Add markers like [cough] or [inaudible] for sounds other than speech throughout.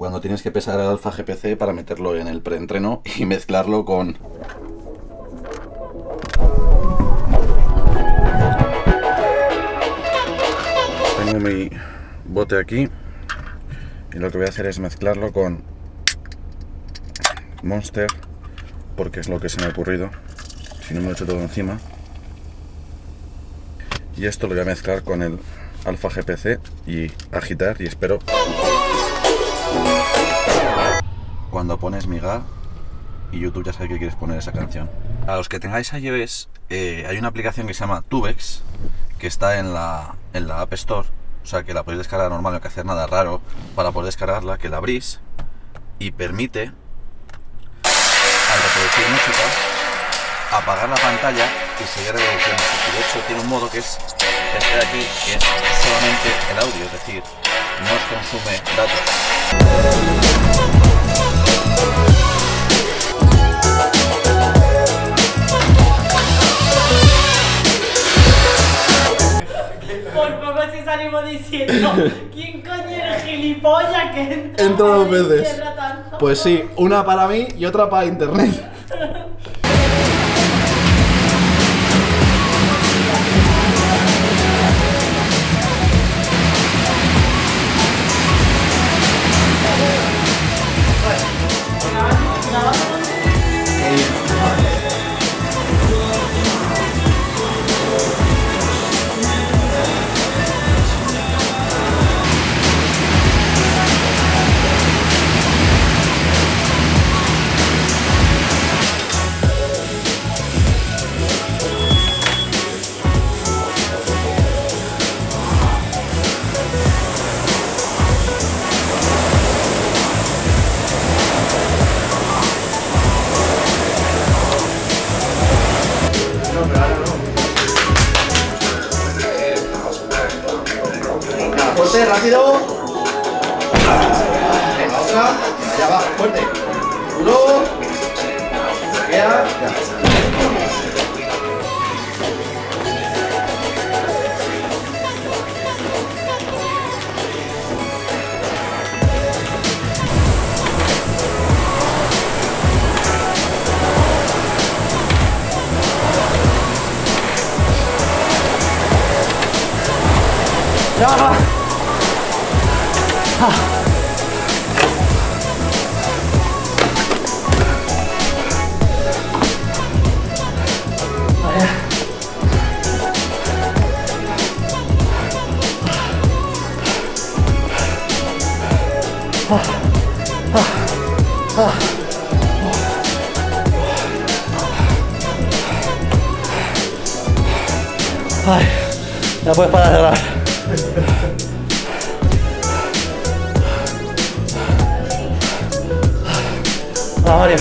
cuando tienes que pesar el alfa GPC para meterlo en el preentreno y [laughs] mezclarlo con... Tengo mi bote aquí y lo que voy a hacer es mezclarlo con Monster porque es lo que se me ha ocurrido si no me lo hecho todo encima. Y esto lo voy a mezclar con el Alfa GPC y agitar y espero cuando pones Miga y YouTube ya sabe que quieres poner esa canción a los que tengáis iOS eh, hay una aplicación que se llama Tubex que está en la, en la App Store o sea que la podéis descargar normal, no hay que hacer nada raro para poder descargarla, que la abrís y permite al reproducir música apagar la pantalla y seguir reproduciendo. Y de hecho tiene un modo que es este de aquí, que es solamente el audio, es decir, no os consume datos. Salimos diciendo, [laughs] ¿quién coño es gilipollas que entra En todas para veces. Pues sí, una para mí y otra para internet. Rápido. Venga, otra. Allá va, fuerte. Uno. Ay, ya puedes parar de grabar. Ah, Mario.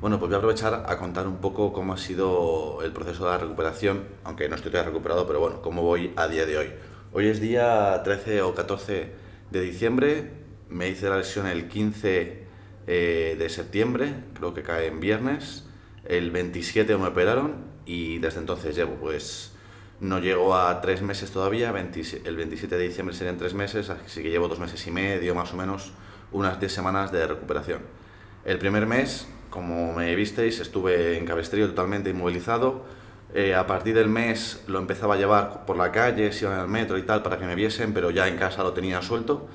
Bueno, pues voy a aprovechar a contar un poco cómo ha sido el proceso de la recuperación, aunque no estoy todavía recuperado, pero bueno, cómo voy a día de hoy. Hoy es día 13 o 14 de diciembre, me hice la lesión el 15 eh, de septiembre, creo que cae en viernes, el 27 me operaron y desde entonces llevo pues no llego a tres meses todavía, 20 el 27 de diciembre serían tres meses, así que llevo dos meses y medio más o menos, unas 10 semanas de recuperación. El primer mes, como me visteis, estuve en cabestrillo totalmente inmovilizado. Eh, a partir del mes lo empezaba a llevar por la calle, si iba en el metro y tal, para que me viesen, pero ya en casa lo tenía suelto.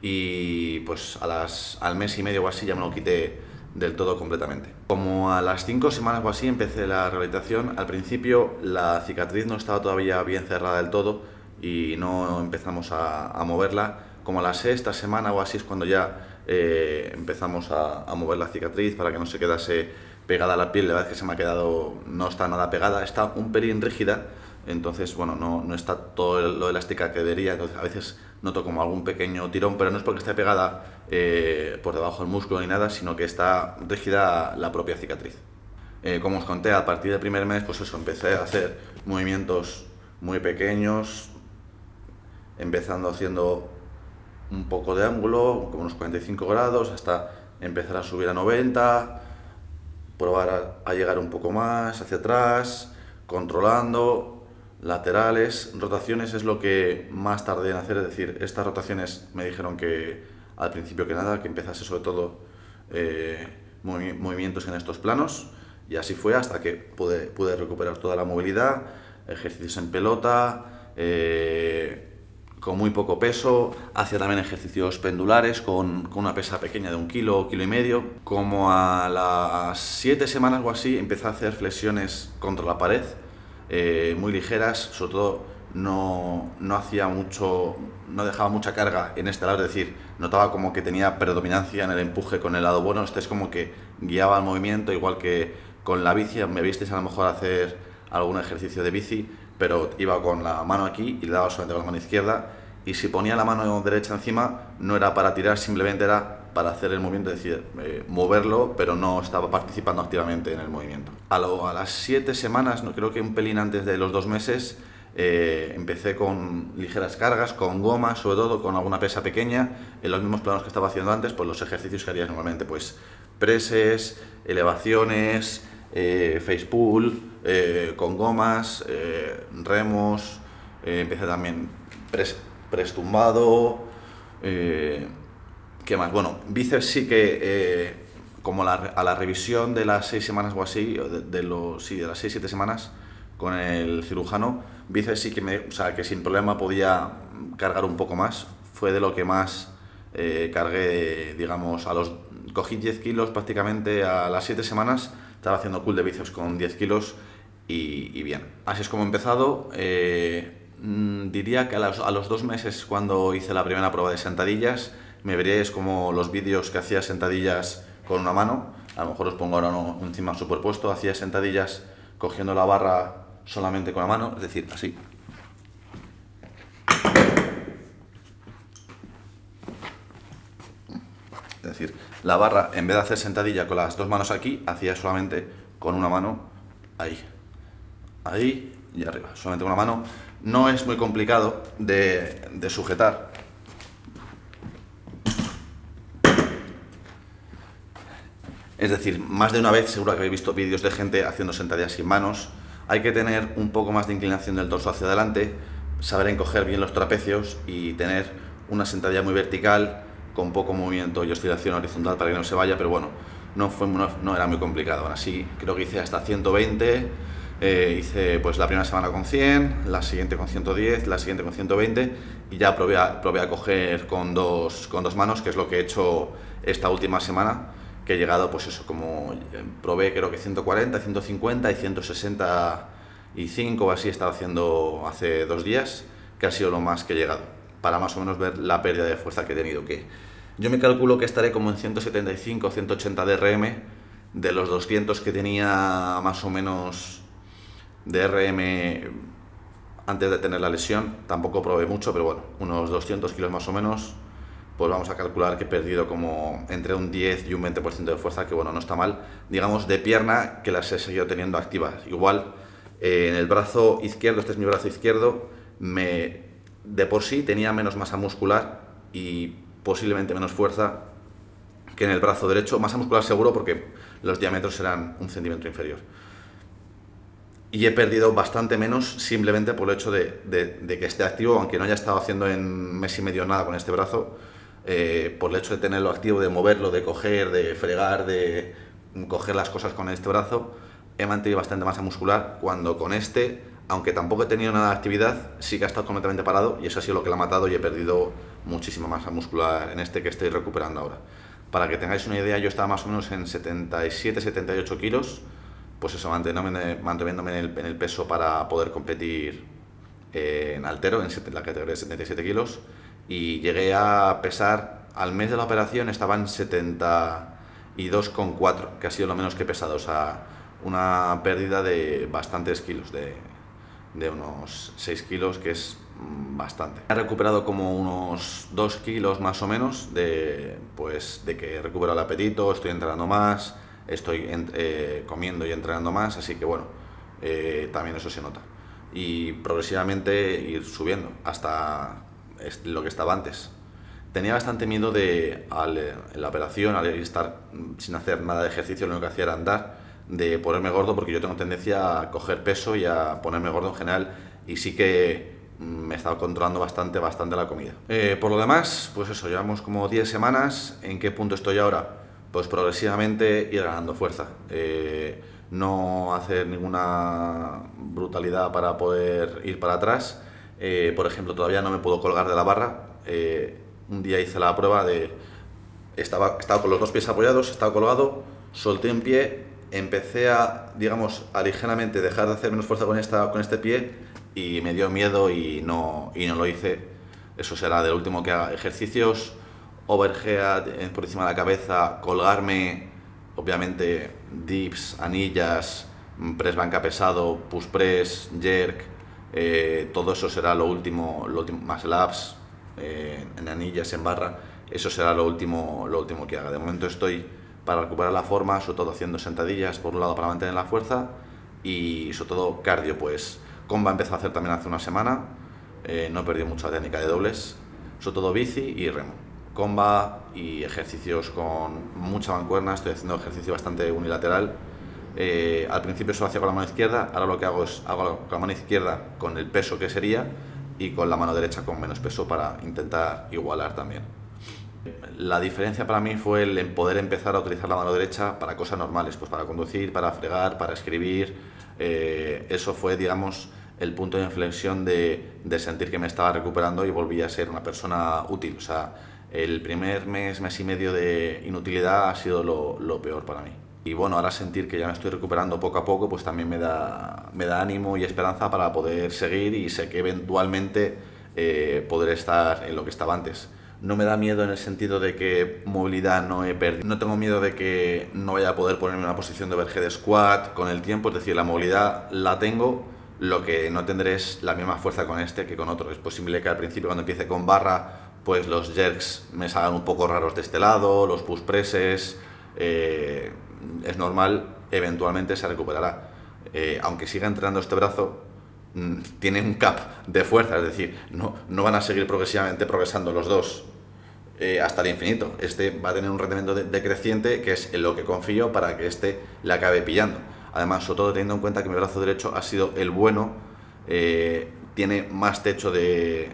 Y pues a las, al mes y medio o así ya me lo quité del todo completamente. Como a las cinco semanas o así empecé la rehabilitación, al principio la cicatriz no estaba todavía bien cerrada del todo y no empezamos a, moverla. Como a la sexta semana o así es cuando ya eh, empezamos a mover la cicatriz para que no se quedase pegada a la piel. La verdad es que se me ha quedado, no está nada pegada, está un pelín rígida, entonces, bueno, no, no está todo lo elástica que debería, entonces a veces noto como algún pequeño tirón, pero no es porque esté pegada eh, por debajo del músculo ni nada, sino que está rígida la propia cicatriz. Eh, como os conté, a partir del primer mes, pues eso, empecé a hacer movimientos muy pequeños, empezando haciendo un poco de ángulo, como unos 45 grados, hasta empezar a subir a 90, probar a, llegar un poco más hacia atrás, controlando, laterales, rotaciones es lo que más tardé en hacer, es decir, estas rotaciones me dijeron que al principio que nada, que empezase sobre todo eh, movimientos en estos planos y así fue hasta que pude, pude recuperar toda la movilidad, ejercicios en pelota, eh, con muy poco peso, hacía también ejercicios pendulares con, con, una pesa pequeña de un kilo, kilo y medio. Como a las siete semanas o así empecé a hacer flexiones contra la pared, eh, muy ligeras, sobre todo no, no, hacía mucho, no dejaba mucha carga en este lado, es decir, notaba como que tenía predominancia en el empuje con el lado bueno, este es como que guiaba el movimiento, igual que con la bici, me visteis a lo mejor hacer algún ejercicio de bici, pero iba con la mano aquí y le daba solamente la mano izquierda y si ponía la mano derecha encima no era para tirar, simplemente era para hacer el movimiento, es decir, eh, moverlo, pero no estaba participando activamente en el movimiento. A, a las siete semanas, no creo que un pelín antes de los dos meses, eh, empecé con ligeras cargas, con goma, sobre todo con alguna pesa pequeña, en los mismos planos que estaba haciendo antes, pues los ejercicios que harías normalmente, pues preses, elevaciones, eh, face pull, eh, con gomas, eh, remos, empecé también pres, tumbado, ¿qué más? Bueno, bíceps sí que, como a la revisión de las seis semanas o así, de, los, sí, de las seis, siete semanas, con el cirujano, bíceps sí que, me, o sea, que sin problema podía cargar un poco más, fue de lo que más cargué, digamos, a los cogí 10 kilos prácticamente a las 7 semanas, estaba haciendo cool de bíceps con 10 kilos y, bien. Así es como he empezado. Eh, mm, diría que a los, a los, dos meses cuando hice la primera prueba de sentadillas, me veríais como los vídeos que hacía sentadillas con una mano, a lo mejor os pongo ahora uno encima superpuesto, hacía sentadillas cogiendo la barra solamente con la mano, es decir, así. Es decir, la barra, en vez de hacer sentadilla con las dos manos aquí, hacía solamente con una mano ahí. Ahí y arriba. Solamente una mano. No es muy complicado de, de sujetar. Es decir, más de una vez seguro que habéis visto vídeos de gente haciendo sentadillas sin manos. Hay que tener un poco más de inclinación del torso hacia adelante, saber encoger bien los trapecios y tener una sentadilla muy vertical, con poco movimiento y oscilación horizontal para que no se vaya, pero bueno, no, fue, no, era muy complicado. Aún así, creo que hice hasta 120, eh, hice pues la primera semana con 100, la siguiente con 110, la siguiente con 120 y ya probé a, probé a coger con dos, con dos manos, que es lo que he hecho esta última semana, que he llegado pues eso, como eh, probé creo que 140, 150 y 165 o así he estado haciendo hace dos días, que ha sido lo más que he llegado para más o menos ver la pérdida de fuerza que he tenido. Que yo me calculo que estaré como en 175 180 de RM de los 200 que tenía más o menos de RM antes de tener la lesión. Tampoco probé mucho, pero bueno, unos 200 kilos más o menos. Pues vamos a calcular que he perdido como entre un 10 y un 20% de fuerza, que bueno, no está mal. Digamos de pierna que las he seguido teniendo activas. Igual eh, en el brazo izquierdo, este es mi brazo izquierdo, me de por sí tenía menos masa muscular y posiblemente menos fuerza que en el brazo derecho. Masa muscular seguro porque los diámetros eran un centímetro inferior. Y he perdido bastante menos simplemente por el hecho de, que esté activo, aunque no haya estado haciendo en mes y medio nada con este brazo, eh, por el hecho de tenerlo activo, de moverlo, de coger, de fregar, de coger las cosas con este brazo, he mantenido bastante masa muscular cuando con este aunque tampoco he tenido nada de actividad, sí que ha estado completamente parado y eso ha sido lo que lo ha matado y he perdido muchísima masa muscular en este que estoy recuperando ahora. Para que tengáis una idea, yo estaba más o menos en 77-78 kilos, pues eso, manteniéndome, en, el, peso para poder competir eh, en altero, en la categoría de 77 kilos, y llegué a pesar, al mes de la operación estaba en 72,4, que ha sido lo menos que he pesado, o sea, una pérdida de bastantes kilos, de de unos 6 kilos, que es mm, bastante. He recuperado como unos 2 kilos más o menos de, pues, de que he recuperado el apetito, estoy entrenando más, estoy eh, comiendo y entrenando más, así que bueno, eh, también eso se nota. Y progresivamente ir subiendo hasta lo que estaba antes. Tenía bastante miedo de la operación, al estar sin hacer nada de ejercicio, lo único que hacía era andar de ponerme gordo porque yo tengo tendencia a coger peso y a ponerme gordo en general y sí que me he estado controlando bastante, bastante la comida. Eh, por lo demás, pues eso, llevamos como 10 semanas. ¿En qué punto estoy ahora? Pues progresivamente ir ganando fuerza. Eh, no hacer ninguna brutalidad para poder ir para atrás. Eh, por ejemplo, todavía no me puedo colgar de la barra. un día hice la prueba de... Estaba, estaba con los dos pies apoyados, estaba colgado, solté un pie, empecé a, digamos, a ligeramente dejar de hacer menos fuerza con, esta, con este pie y me dio miedo y no, y no lo hice. Eso será del último que haga. Ejercicios, overhead por encima de la cabeza, colgarme, obviamente dips, anillas, press banca pesado, push press, jerk, eh, todo eso será lo último, lo más laps, eh, en anillas, en barra, eso será lo último, lo último que haga. De momento estoy para recuperar la forma, sobre todo haciendo sentadillas por un lado para mantener la fuerza y sobre todo cardio, pues Comba empezó a hacer también hace una semana, eh, no he perdido mucha técnica de dobles, sobre todo bici y remo. Comba y ejercicios con mucha mancuerna, estoy haciendo ejercicio bastante unilateral. Eh, al principio solo hacía con la mano izquierda, ahora lo que hago es hago con la mano izquierda con el peso que sería y con la mano derecha con menos peso para intentar igualar también. La diferencia para mí fue el poder empezar a utilizar la mano derecha para cosas normales, pues para conducir, para fregar, para escribir. Eh, eso fue, digamos, el punto de inflexión de, sentir que me estaba recuperando y volví a ser una persona útil. O sea, el primer mes, mes y medio de inutilidad ha sido lo, peor para mí. Y bueno, ahora sentir que ya me estoy recuperando poco a poco, pues también me da, ánimo y esperanza para poder seguir y sé que eventualmente eh, podré estar en lo que estaba antes no me da miedo en el sentido de que movilidad no he perdido. No tengo miedo de que no vaya a poder ponerme en una posición de overhead squat con el tiempo, es decir, la movilidad la tengo, lo que no tendré es la misma fuerza con este que con otro. Es posible que al principio cuando empiece con barra, pues los jerks me salgan un poco raros de este lado, los push presses, eh, es normal, eventualmente se recuperará. Eh, aunque siga entrenando este brazo, mm, tiene un cap de fuerza, es decir, no, no van a seguir progresivamente progresando los dos eh, hasta el infinito. Este va a tener un rendimiento decreciente que es en lo que confío para que este le acabe pillando. Además, sobre todo teniendo en cuenta que mi brazo derecho ha sido el bueno, tiene más techo de,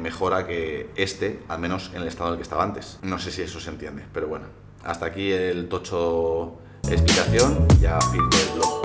mejora que este, al menos en el estado en el que estaba antes. No sé si eso se entiende, pero bueno. Hasta aquí el tocho explicación, ya fin del blog.